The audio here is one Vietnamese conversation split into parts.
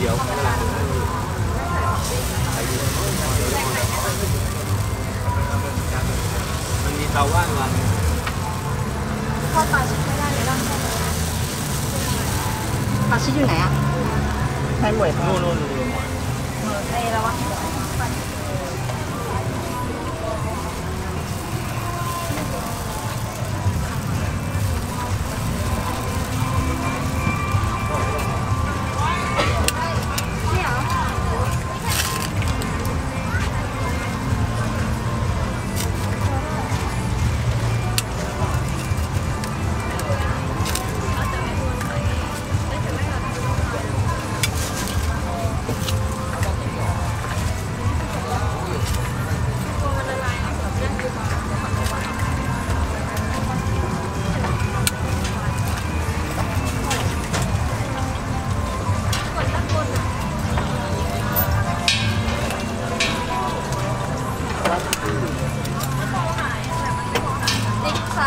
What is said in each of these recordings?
nhiều. Hay là mình đi tàu á là thôi bà sẽ thấy ra để làm bà sẽ như này à phải mười không luôn luôn. luôn. Đây là bao nhiêu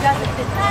不要าจะติดตั้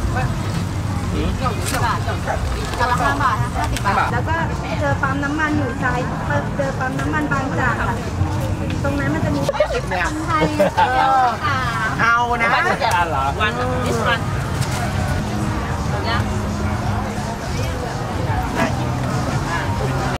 กี่บาทกะละห้าบาทห้าสิบบาท แล้วก็เจอปั๊มน้ำมันอยู่ซ้ายเจอปั๊มน้ำมันบางจากค่ะตรงนั้นมันจะมีเนี่ยไทยเออค่ะเอานะอันเหรอ this one